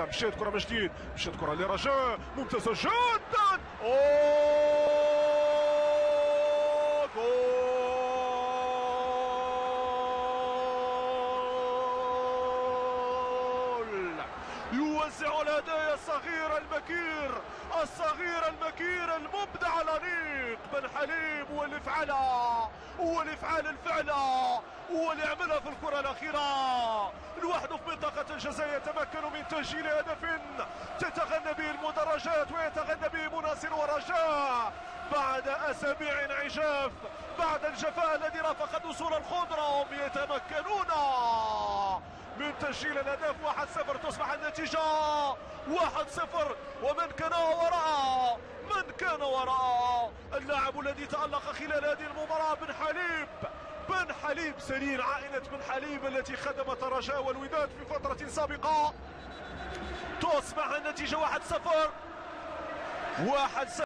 مشات كره من جديد مشات كره لرجاء ممتازه جدا اوه جول يوزع الهدايا الصغير المكير الصغير المكير المبدع الانيق بن حليم هو اللي فعلها هو اللي فعل الفعلة. هو اللي عملها في الكرة الأخيرة. الجزاء يتمكن من تسجيل هدف تتغنى به المدرجات ويتغنى به مناصر ورجاء بعد أسابيع انعجاف بعد الجفاء الذي رافق وصول الخضرة. هم يتمكنون من تسجيل الهدف. 1-0 تصبح النتيجة. 1-0 ومن كان وراء؟ من كان وراء؟ اللاعب الذي تألق خلال هذه المباراة بن حليب. حليب سرير عائلة بن حليب التي خدمت الرجاء والوداد في فترة سابقة. تصبح النتيجة 1-0 1-0